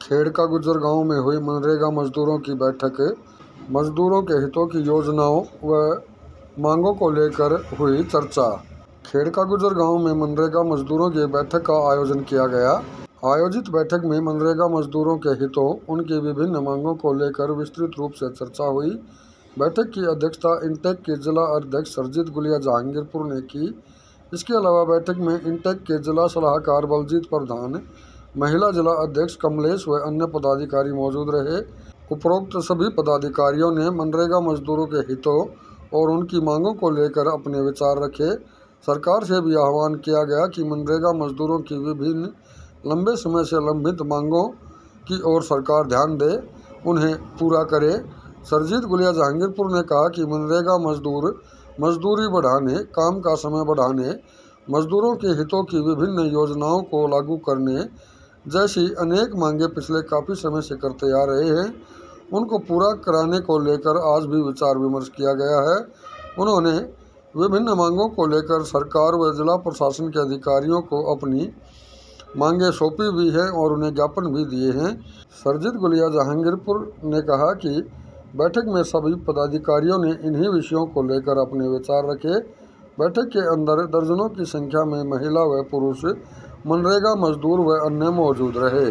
खेड़का गुजर गाँव में हुई मनरेगा मजदूरों की बैठक। मजदूरों के हितों की योजनाओं व मांगों को लेकर हुई चर्चा। खेड़का गुजर गाँव में मनरेगा मजदूरों की बैठक का आयोजन किया गया। आयोजित बैठक में मनरेगा मजदूरों के हितों, उनकी विभिन्न मांगों को लेकर विस्तृत रूप से चर्चा हुई। बैठक की अध्यक्षता इंटेक के जिला अध्यक्ष सरजीत गुलिया जहांगीरपुर ने की। इसके अलावा बैठक में इंटेक के जिला सलाहकार बलजीत प्रधान महिला जिला अध्यक्ष कमलेश व अन्य पदाधिकारी मौजूद रहे। उपरोक्त सभी पदाधिकारियों ने मनरेगा मजदूरों के हितों और उनकी मांगों को लेकर अपने विचार रखे। सरकार से भी आह्वान किया गया कि मनरेगा मजदूरों की विभिन्न, लंबे समय से लंबित मांगों की ओर सरकार ध्यान दे, उन्हें पूरा करे। सरजीत गुलिया जहांगीरपुर ने कहा कि मनरेगा मजदूर मजदूरी बढ़ाने, काम का समय बढ़ाने, मजदूरों के हितों की विभिन्न योजनाओं को लागू करने जैसी अनेक मांगे पिछले काफ़ी समय से करते आ रहे हैं, उनको पूरा कराने को लेकर आज भी विचार विमर्श किया गया है। उन्होंने विभिन्न मांगों को लेकर सरकार व जिला प्रशासन के अधिकारियों को अपनी मांगे सौंपी भी हैं और उन्हें ज्ञापन भी दिए हैं। सरजीत गुलिया जहांगीरपुर ने कहा कि बैठक में सभी पदाधिकारियों ने इन्हीं विषयों को लेकर अपने विचार रखे। बैठक के अंदर दर्जनों की संख्या में महिला व पुरुष मनरेगा मजदूर व अन्य मौजूद रहे।